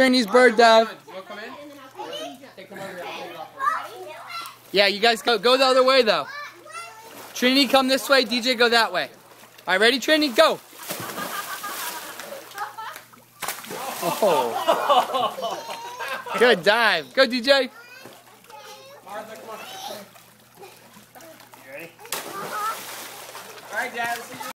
Trinity's bird dive. Yeah, you guys go go the other way though. Trinity, come this way. DJ, go that way. All right, ready, Trinity? Go. Oh. Good dive. Go, DJ. Martha, come on. You ready? All right, Dad.